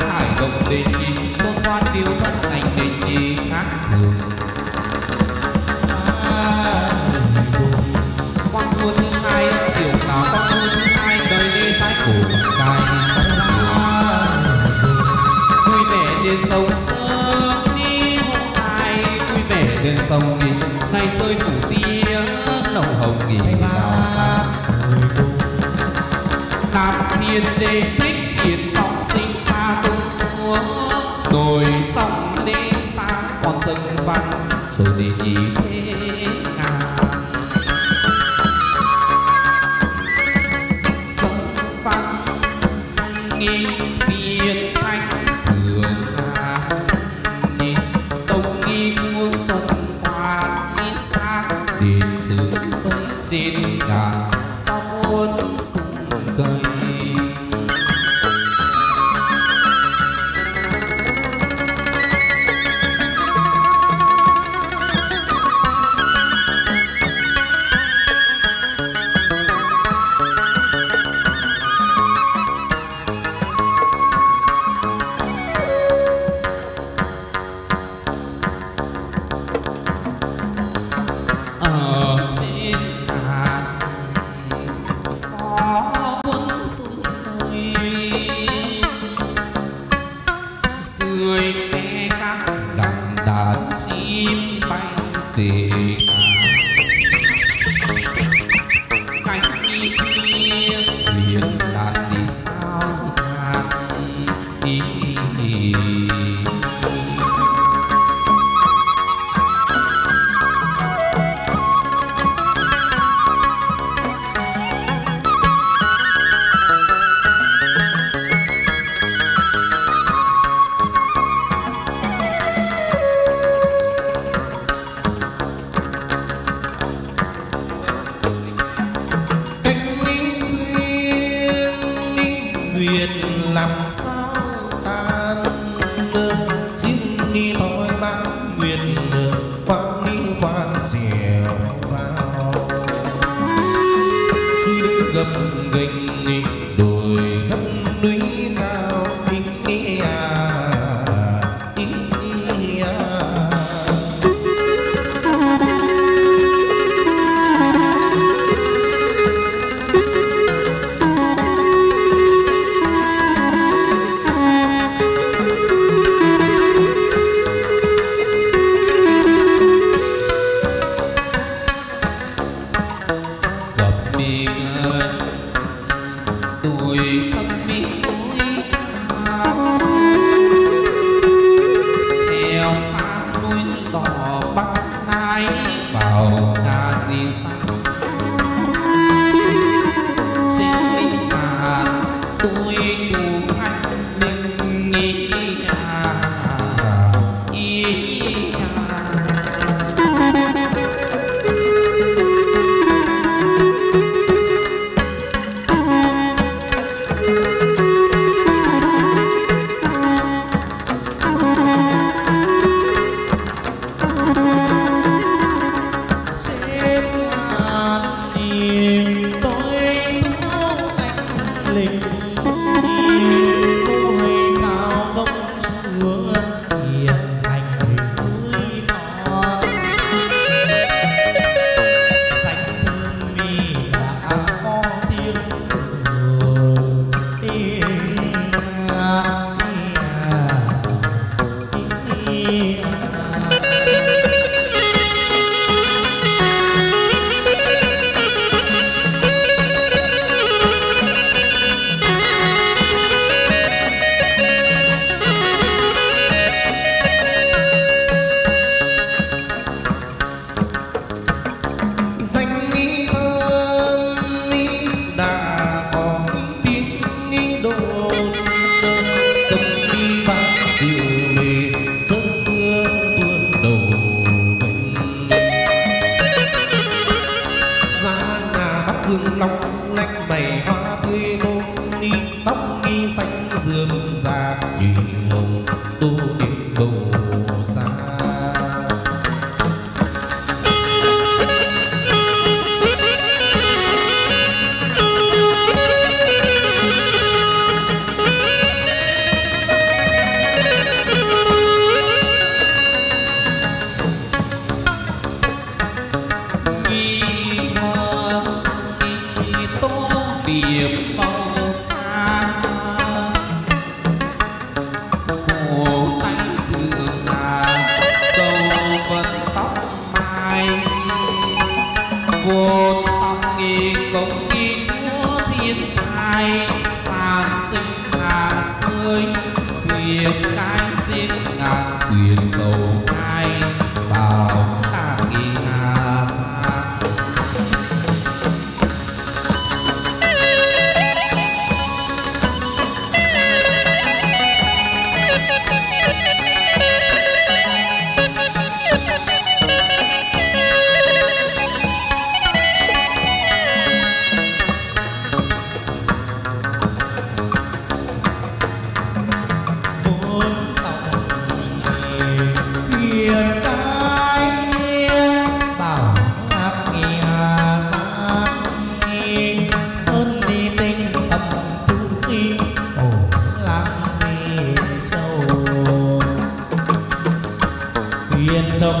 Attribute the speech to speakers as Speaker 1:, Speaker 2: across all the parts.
Speaker 1: hải đồng đình cô quan tiêu thân thành đình gì khác thường. Con vua thứ hai diệu táo con vua thứ hai đời lê thái cổ cài sáng sàng vui vẻ đến sông sớm đi hôm nay. Vui vẻ đến sông đi nay rơi phủ tiếng nồng hồng nghỉ đào xa.
Speaker 2: Làm
Speaker 1: thiên đế tích diệt So did you take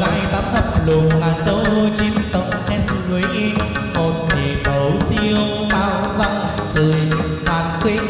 Speaker 1: hai
Speaker 3: tám thấp
Speaker 1: lục là châu chín tông khe suối. Một thì cầu tiêu tao vong
Speaker 2: rồi
Speaker 1: hoàn quyết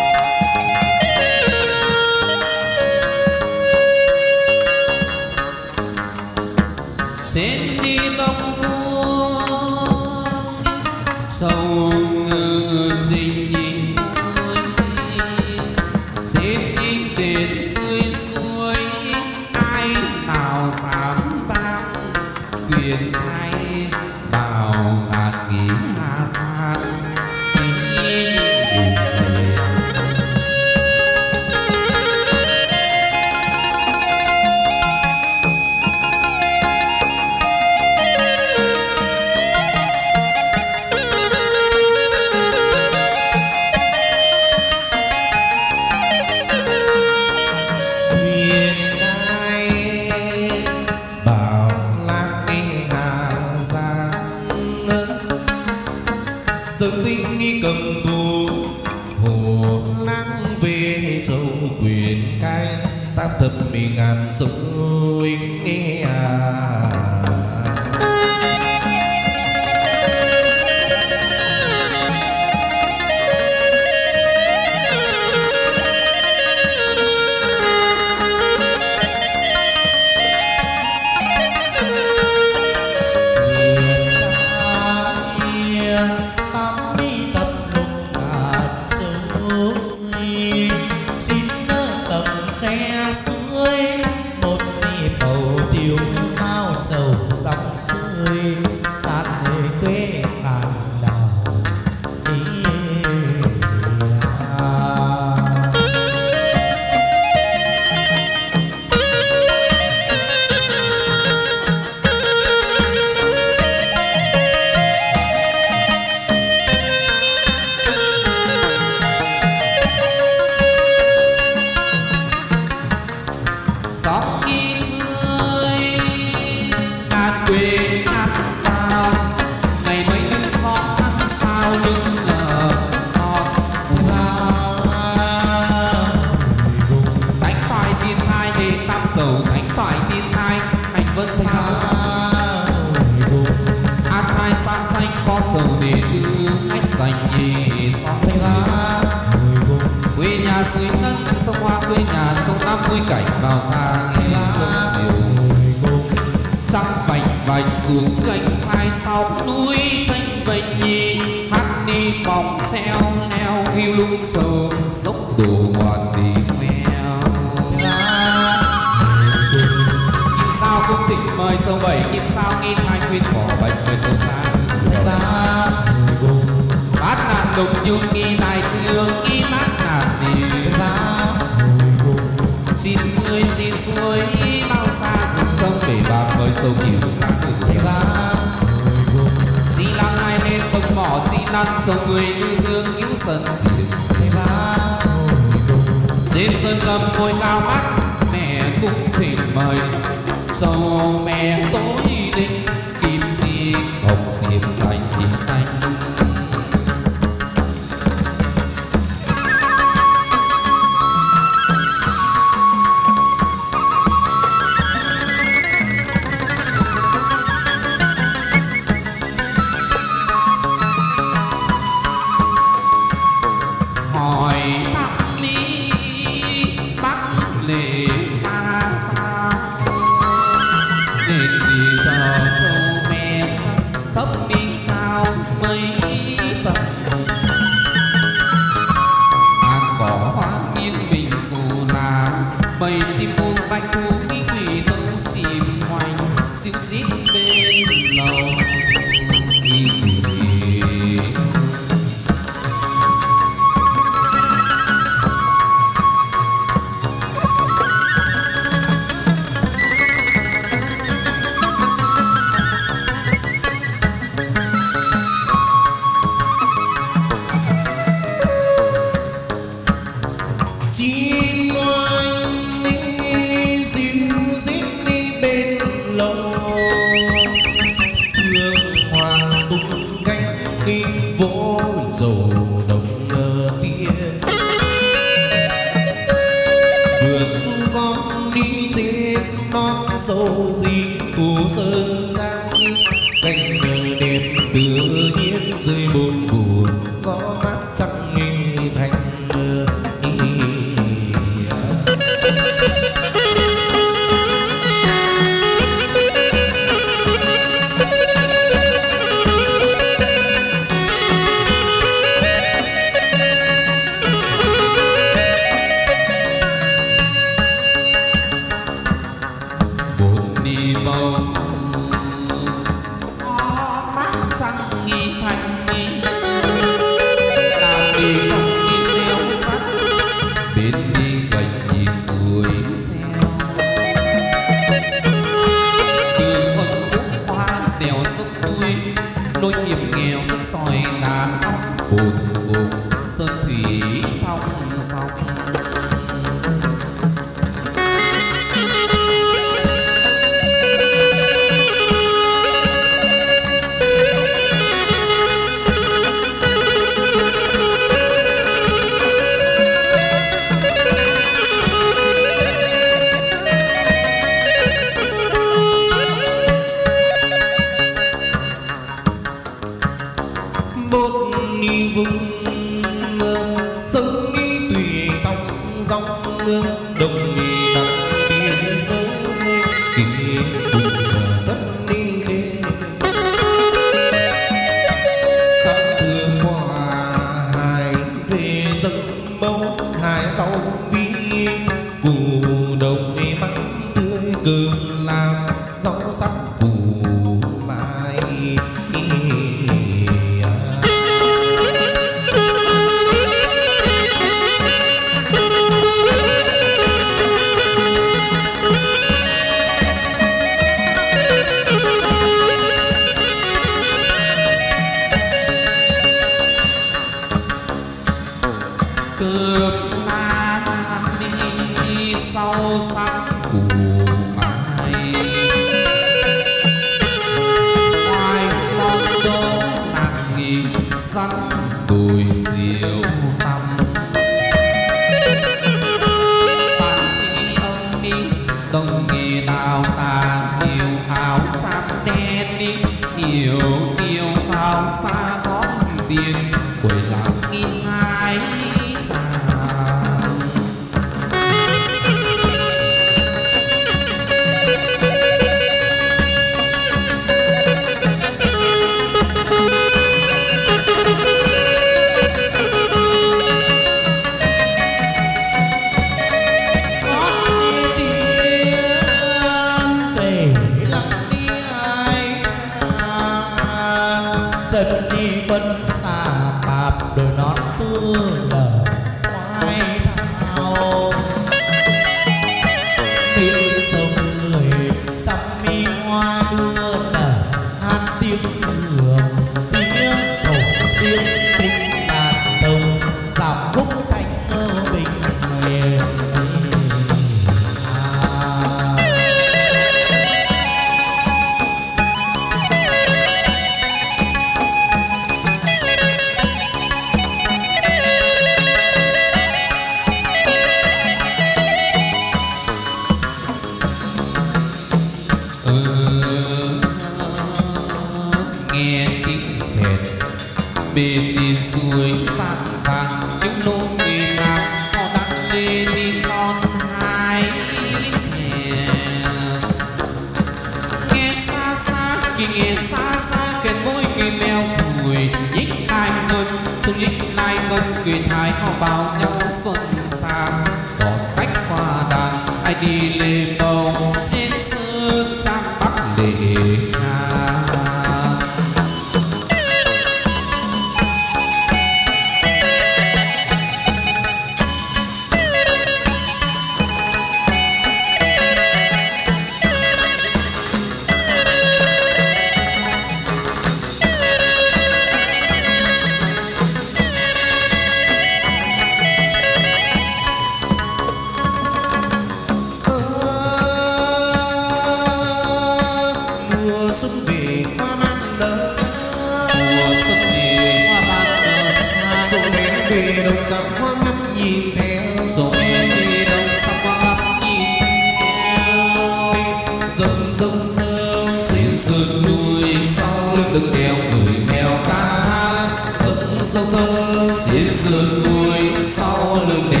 Speaker 1: Hallelujah.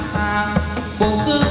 Speaker 2: Dâng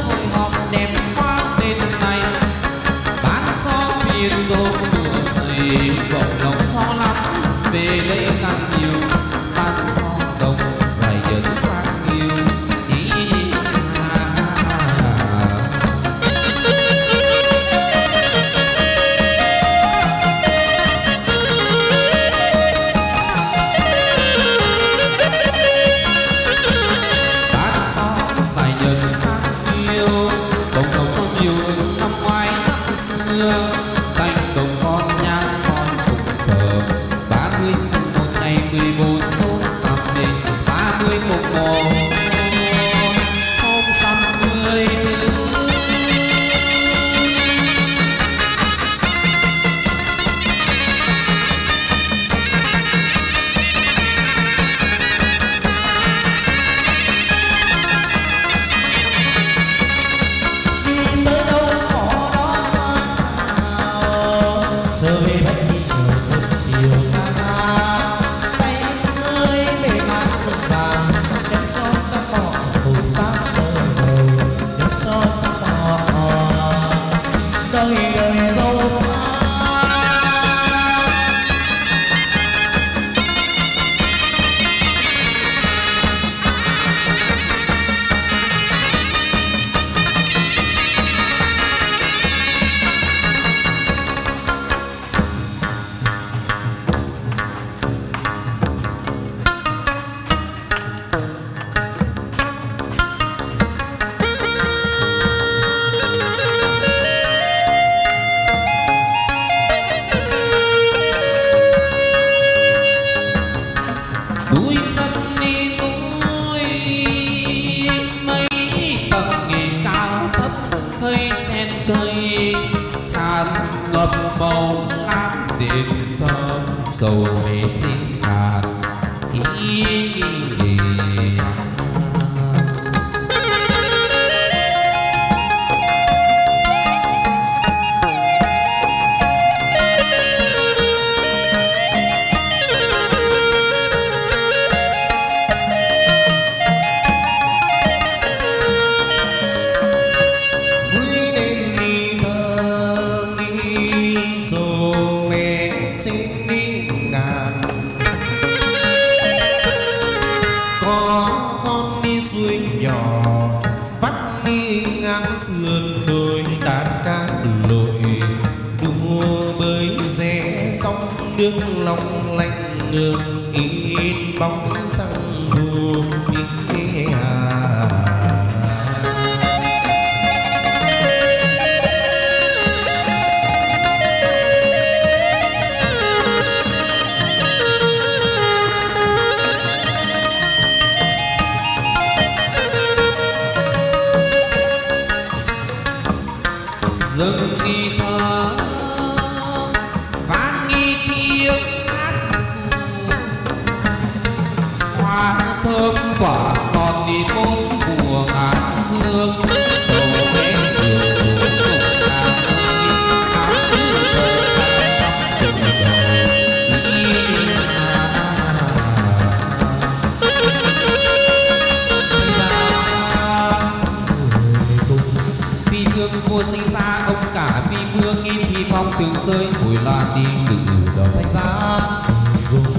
Speaker 1: rơi. Mùi la tim đừng ngủ đầu
Speaker 3: thanh giá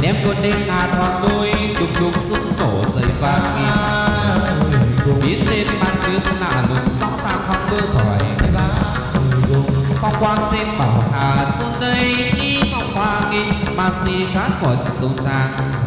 Speaker 1: ném con đêm ngà thon đôi đục đục súng nổ dày vàng nghe biến lên mặt nước lạ lùng rõ ràng không
Speaker 3: cơ ra.
Speaker 1: phong quang trên bảo hà xuống đây đi phong hoa nghinh mà gì cát còn sâu sang.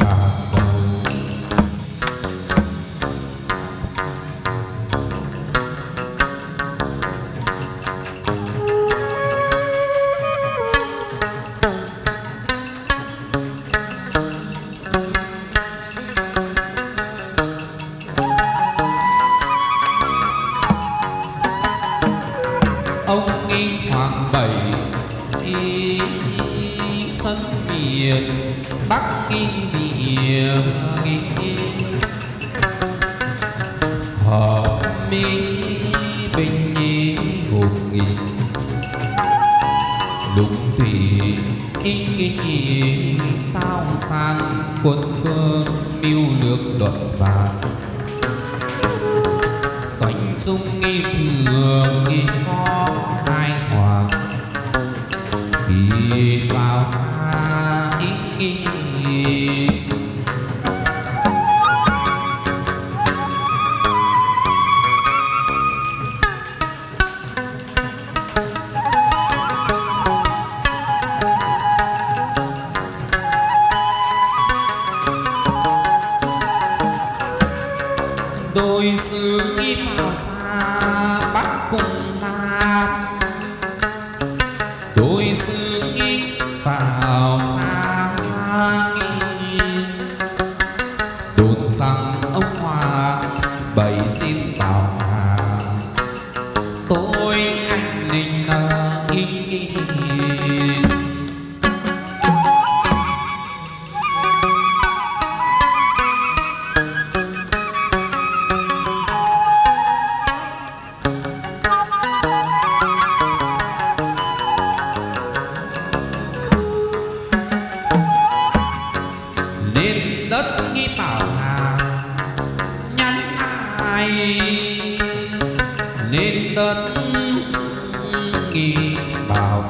Speaker 1: vào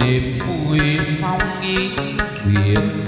Speaker 1: đêm vui
Speaker 4: phong
Speaker 1: yên biển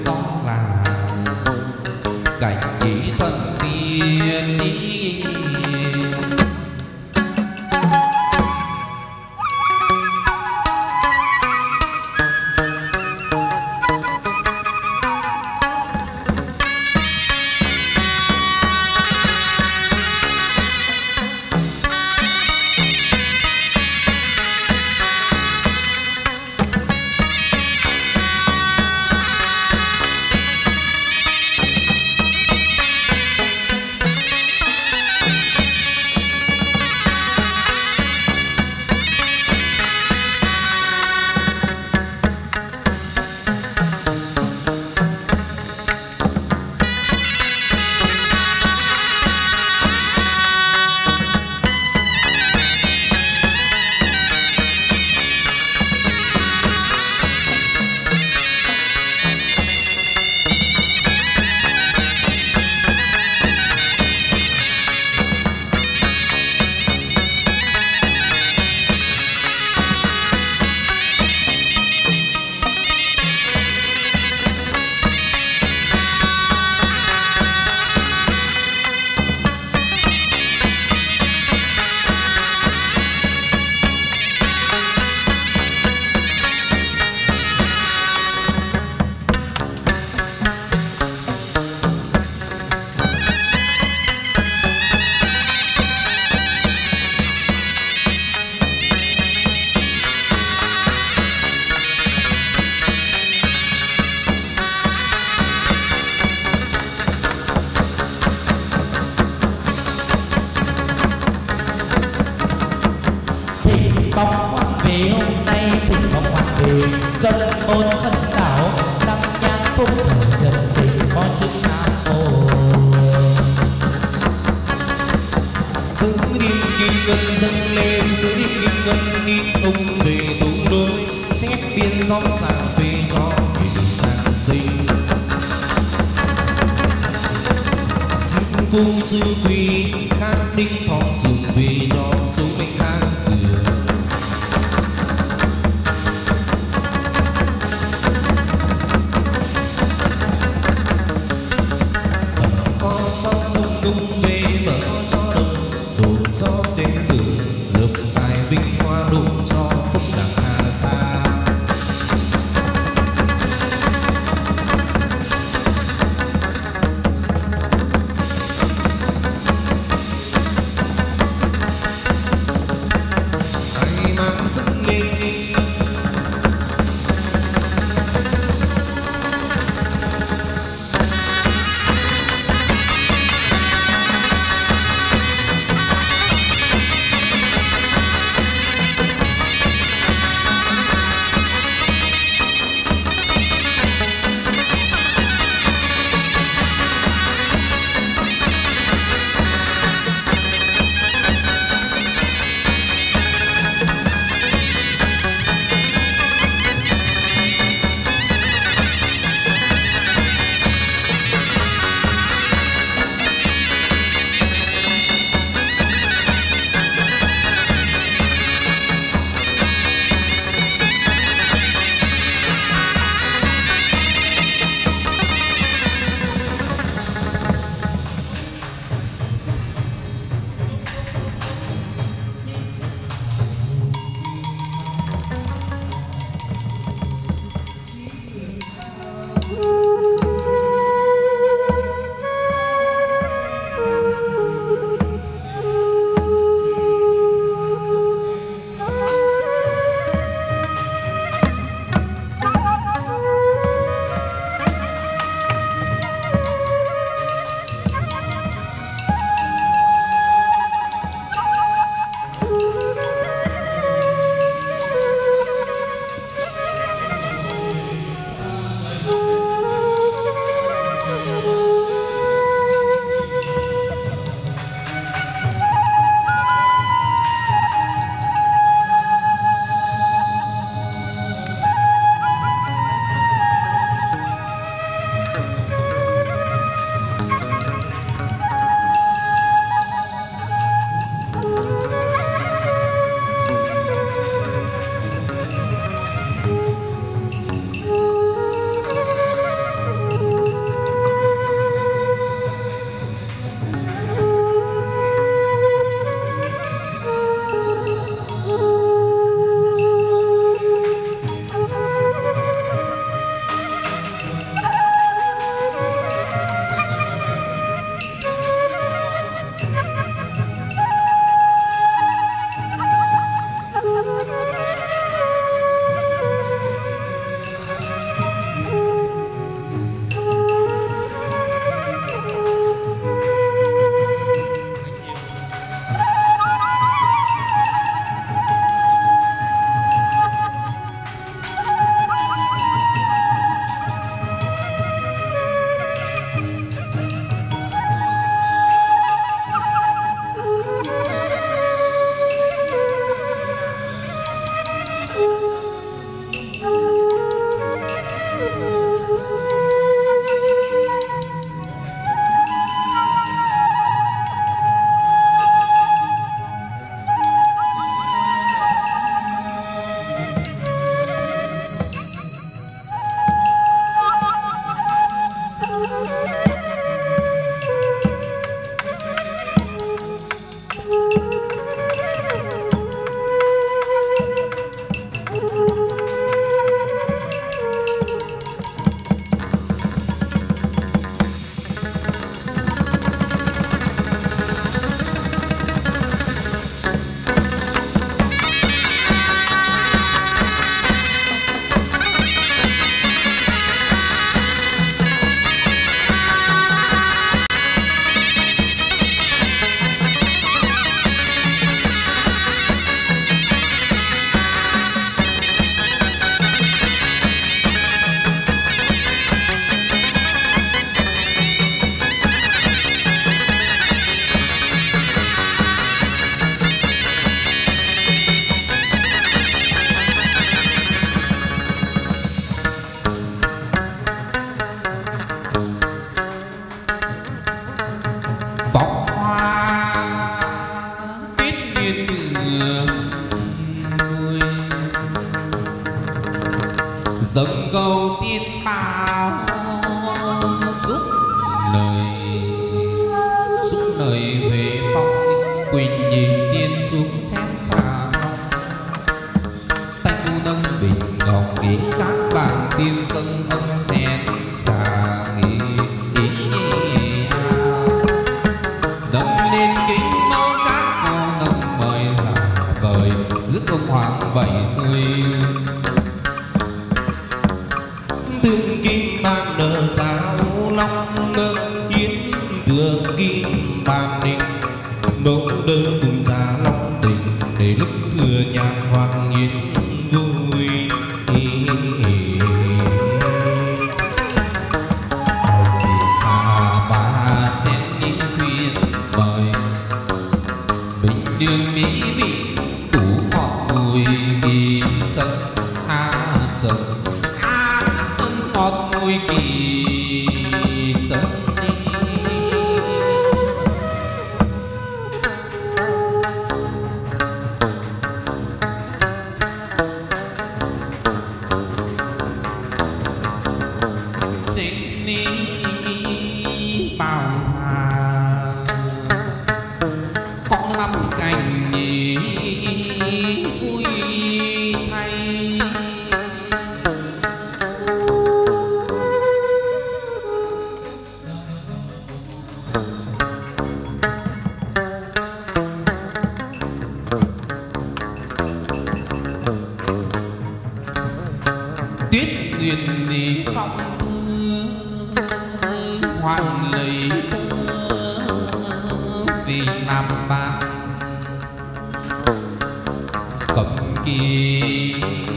Speaker 1: की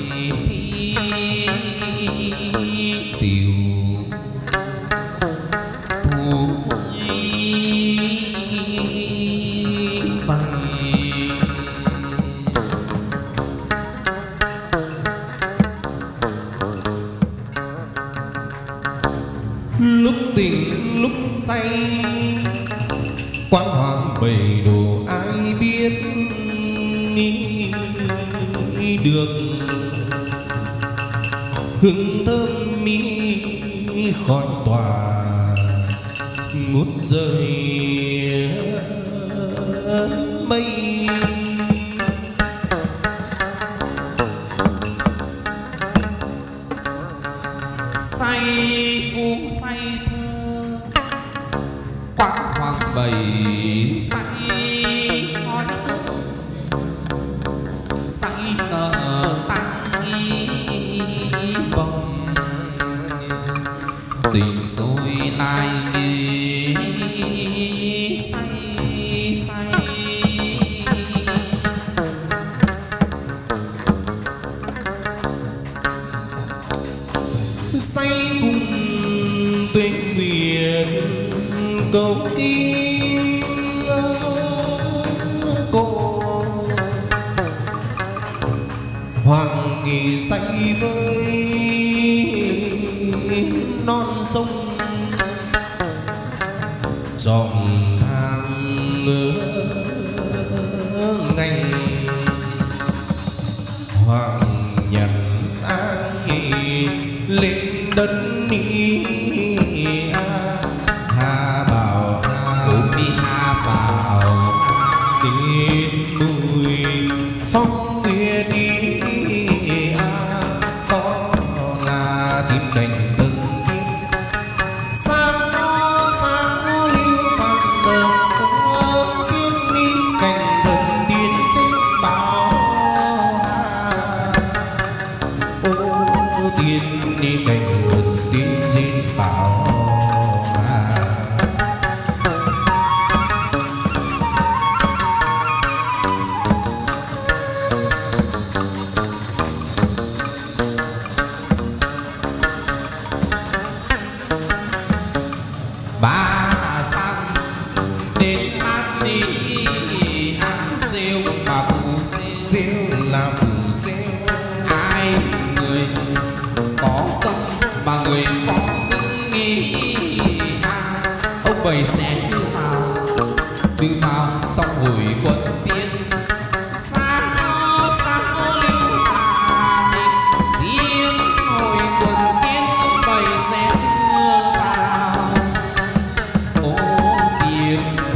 Speaker 1: khói tòa. Ngút rơi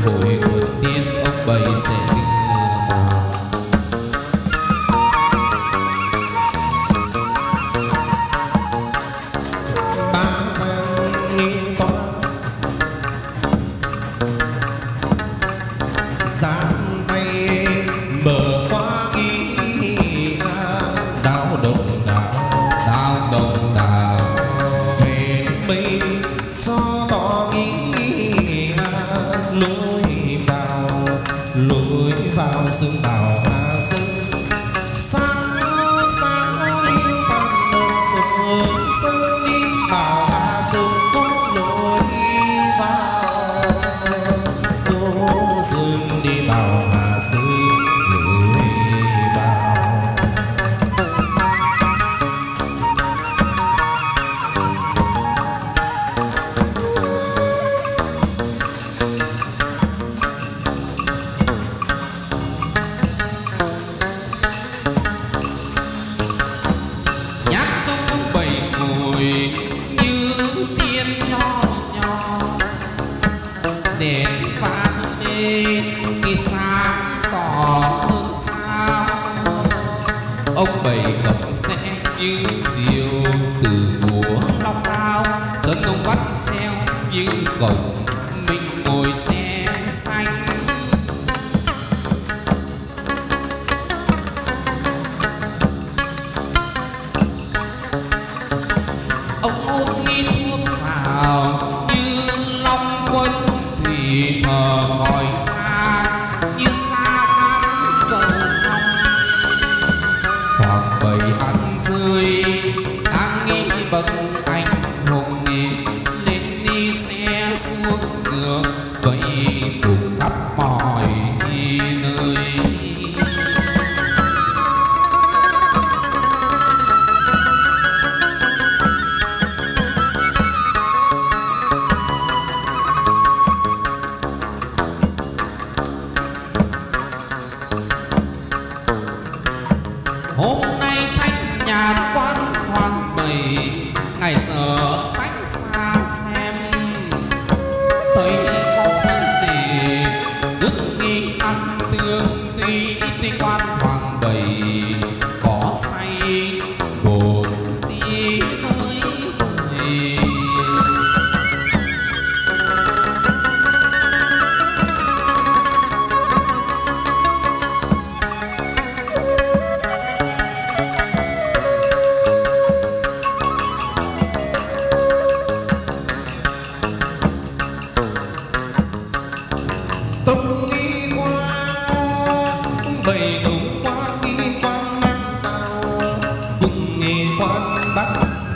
Speaker 1: believe.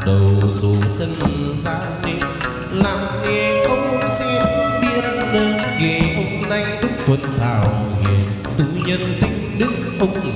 Speaker 1: đầu dù chân ra đi, làm nghề ông không biết biên kỳ hôm nay đức tuấn thảo hiền tu nhân tinh đức ông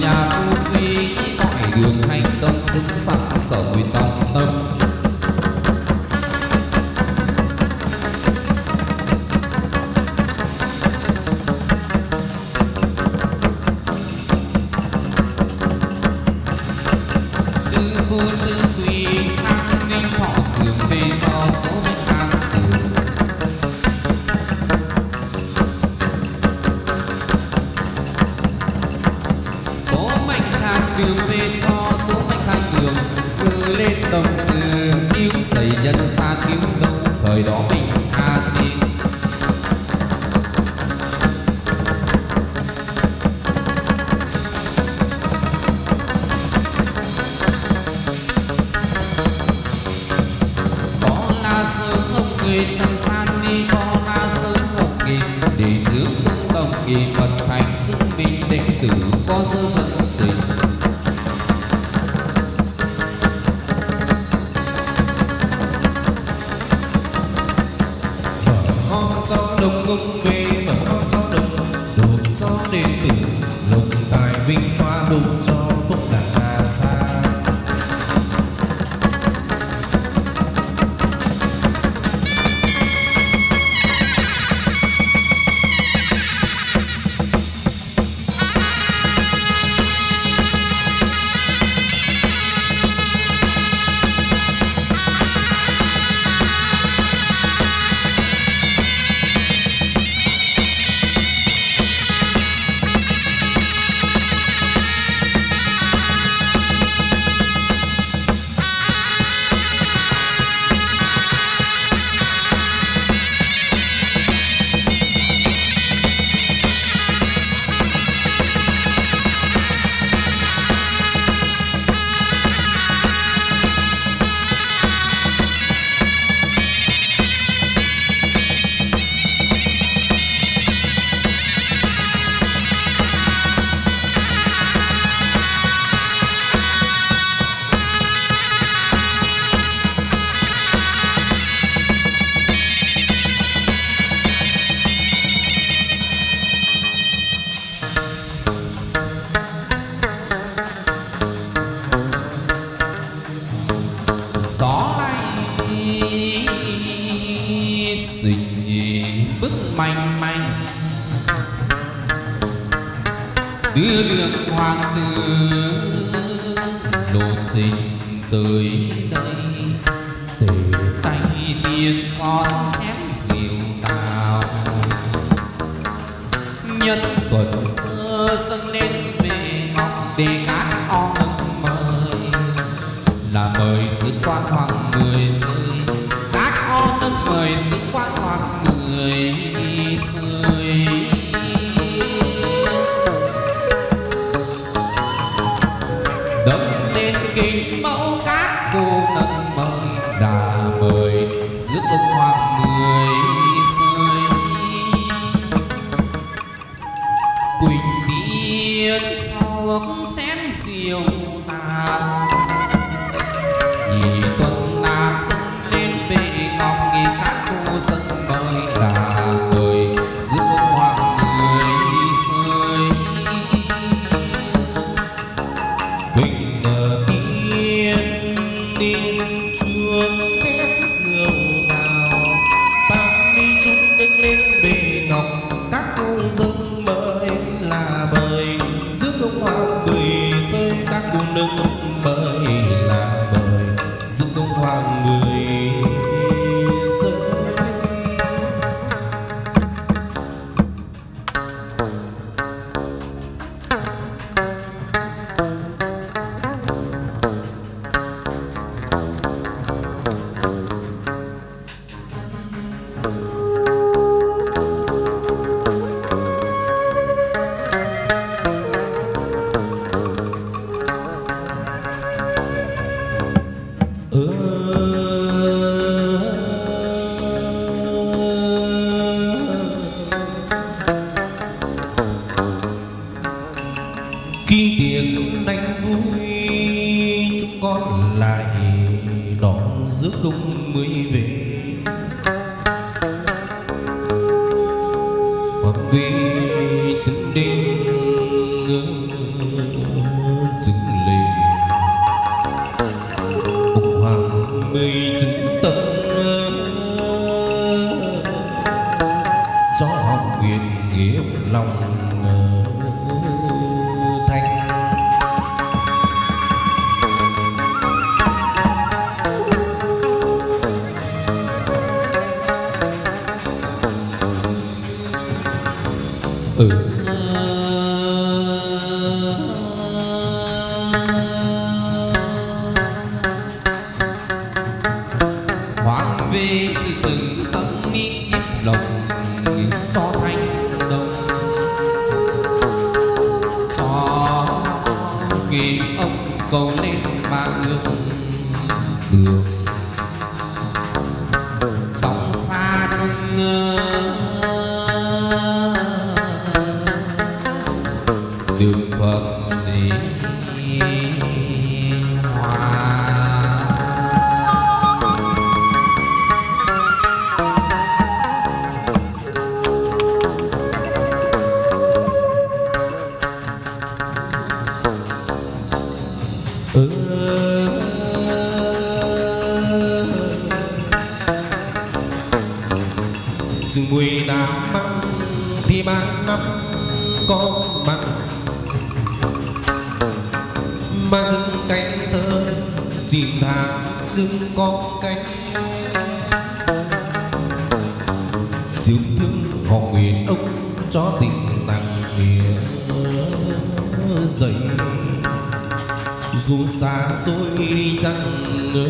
Speaker 1: nhà tu quy cõi đường hành tâm chứng xã sở tòng tâm người sư mùi đã măng, thì ba năm con măng. Măng cánh thơ dìm thả ngưng con cánh. Diệu thương họ nguyện ông cho tình nặng nề dậy. Dù xa xôi đi chăng ngờ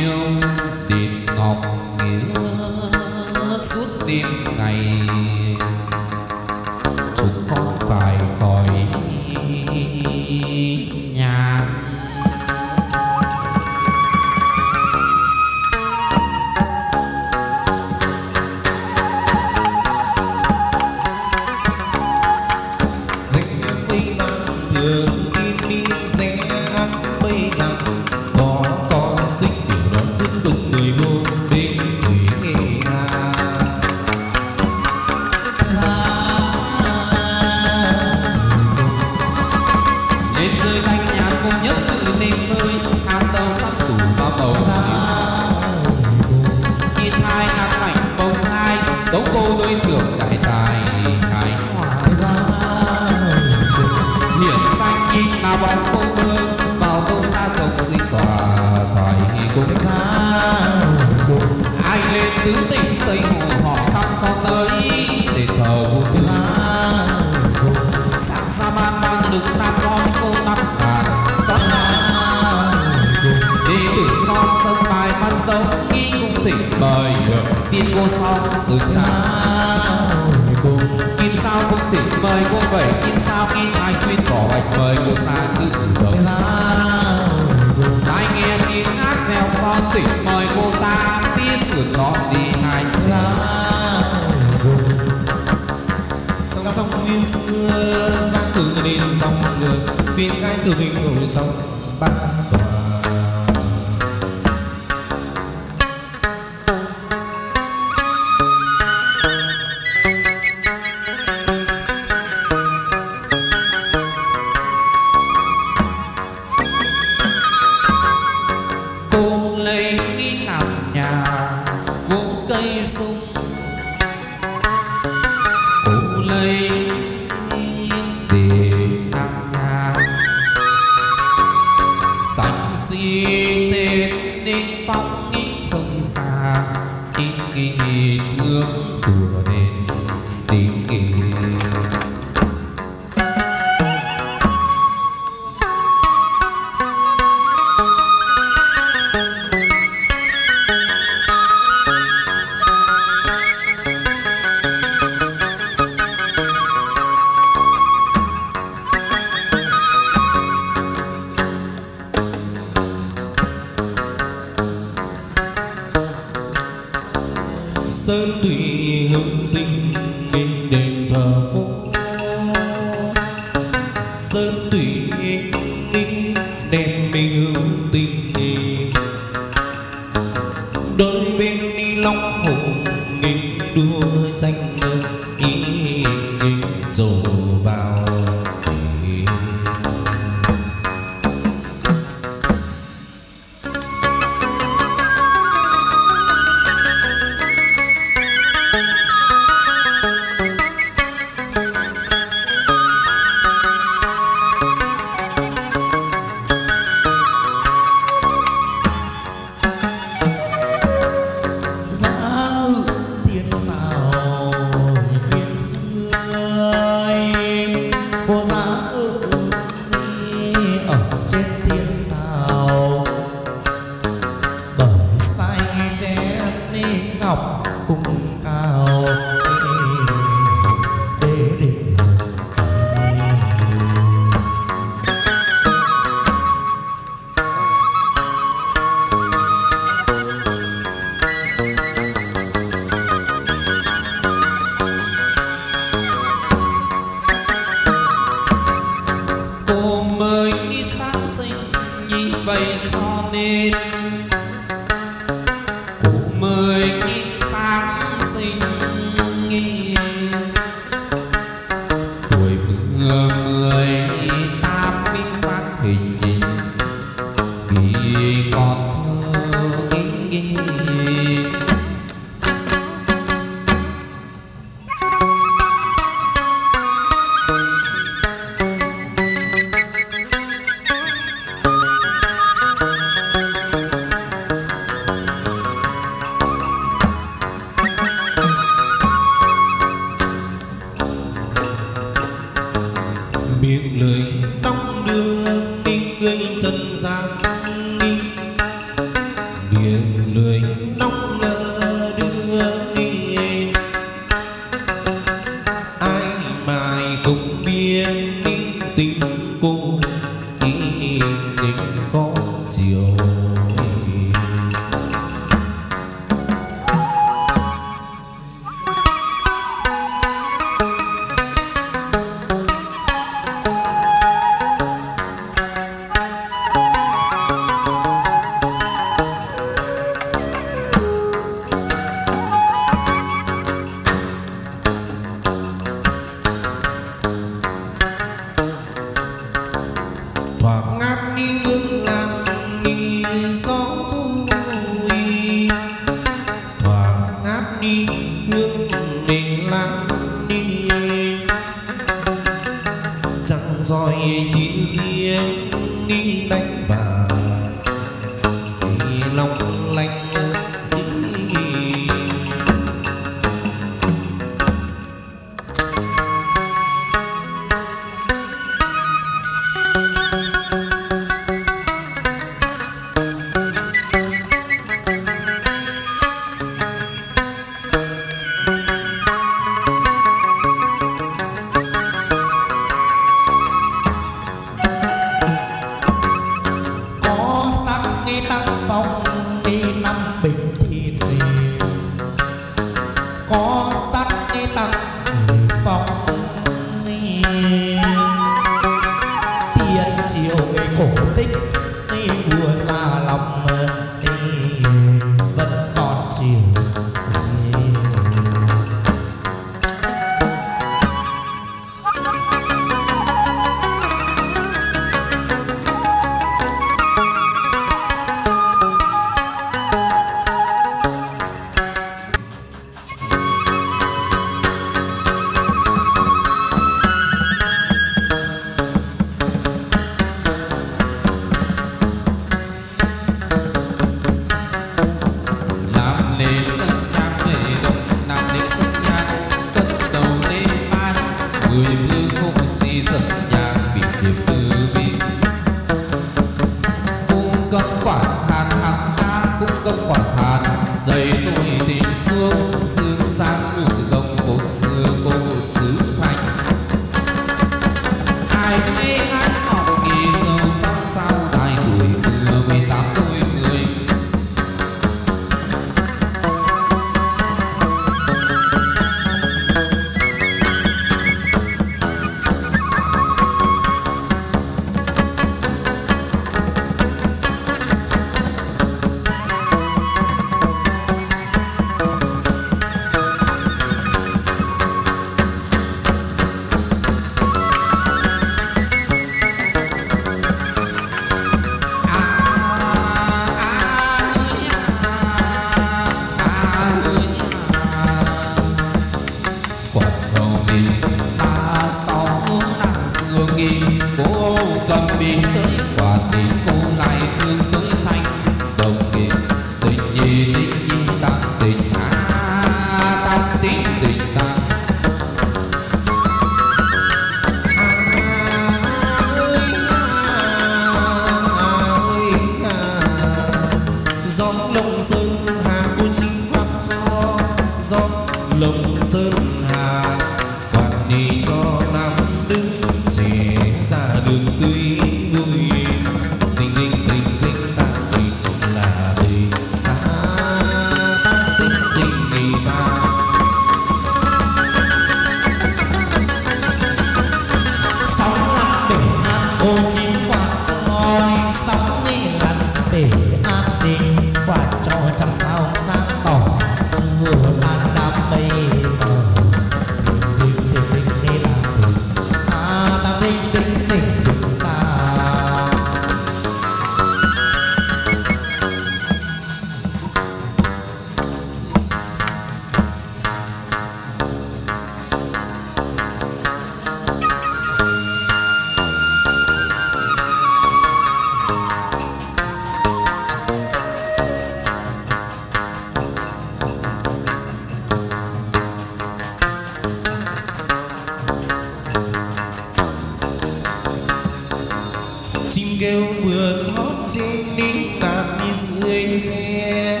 Speaker 2: dưới khe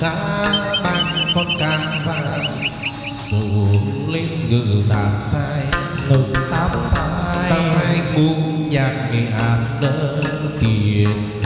Speaker 2: cá bằng con cá vàng xuống lên ngự tạm tay
Speaker 3: ngự tạm tay.
Speaker 2: Tam hai nhạc nghệ an đơn tiền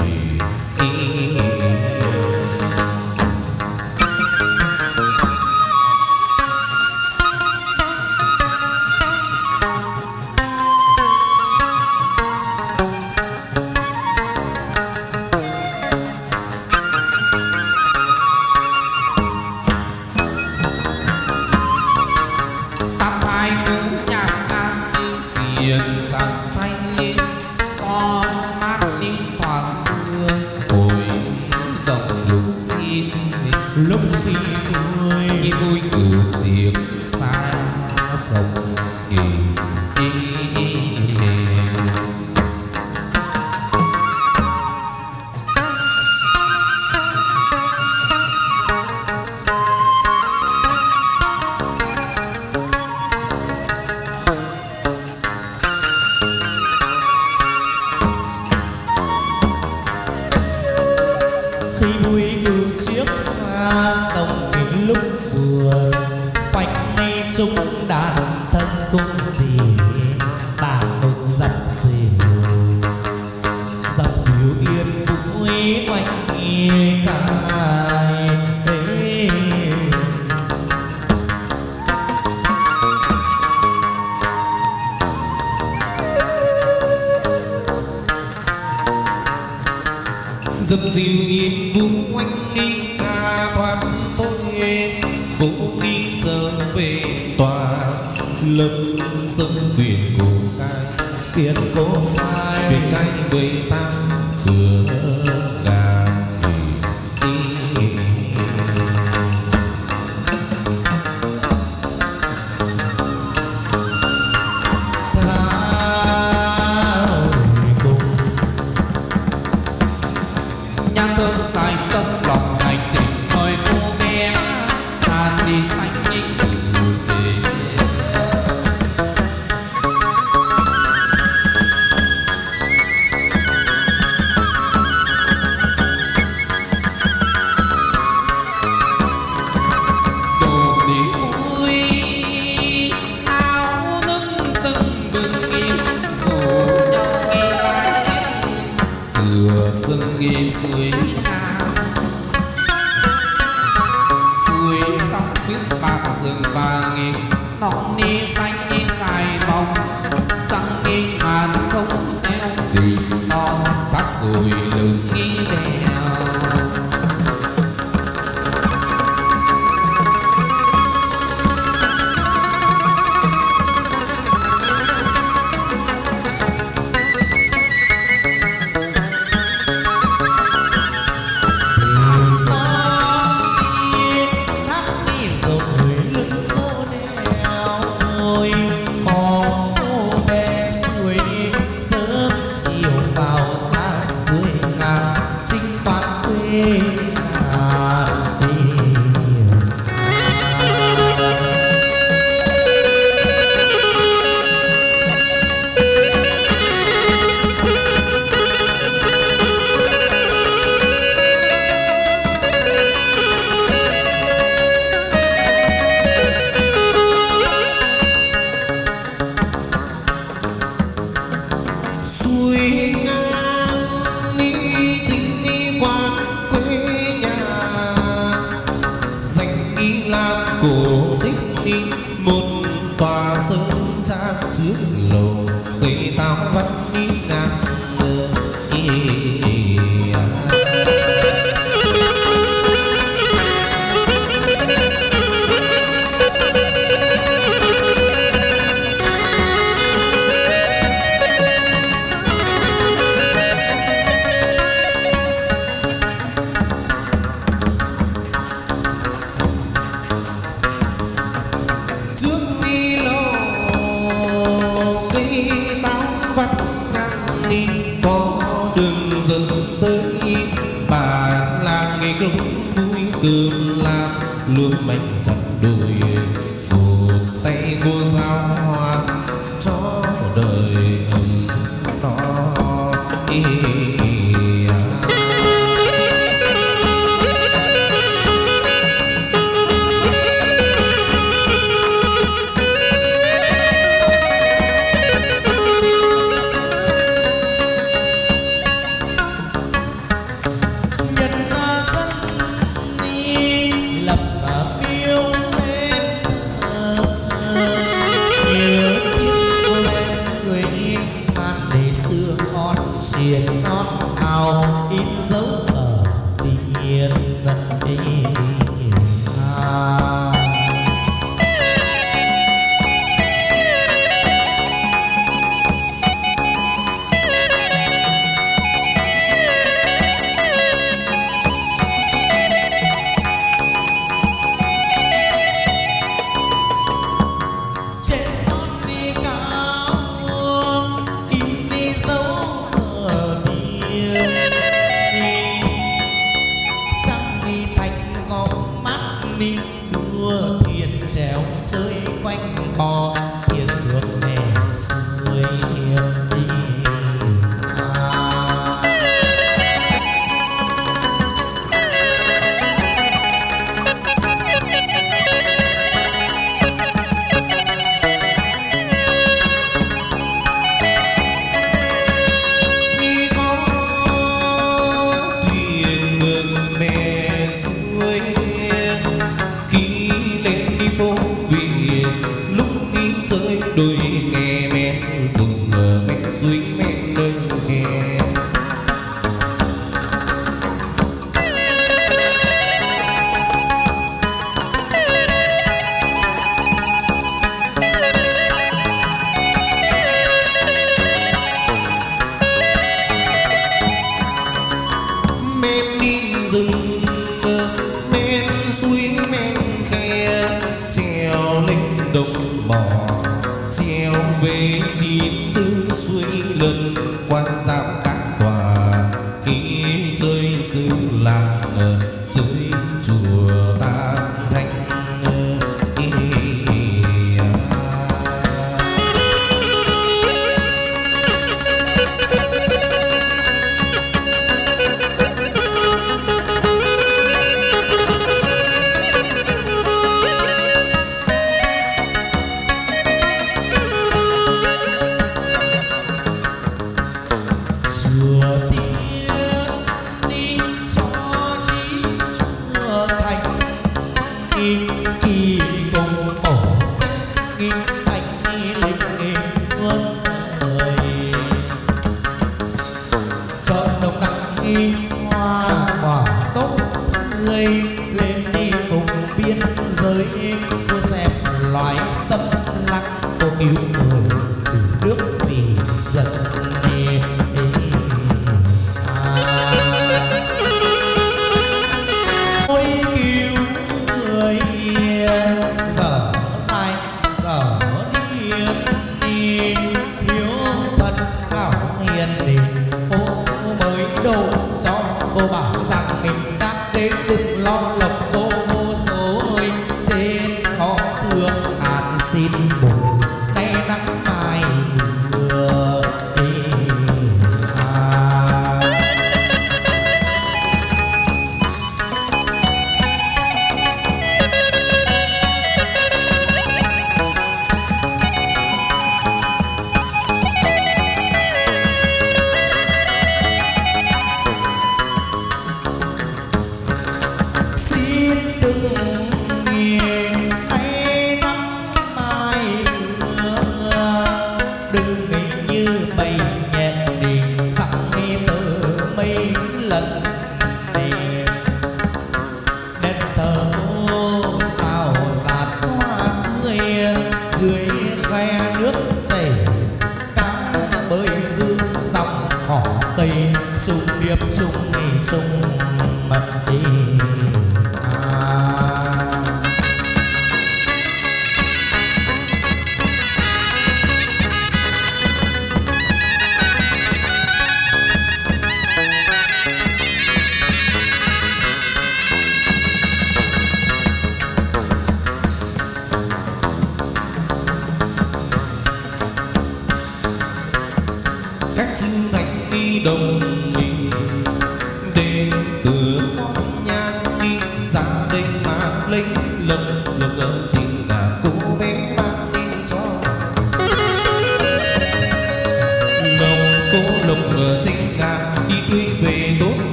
Speaker 2: Hãy
Speaker 3: đi.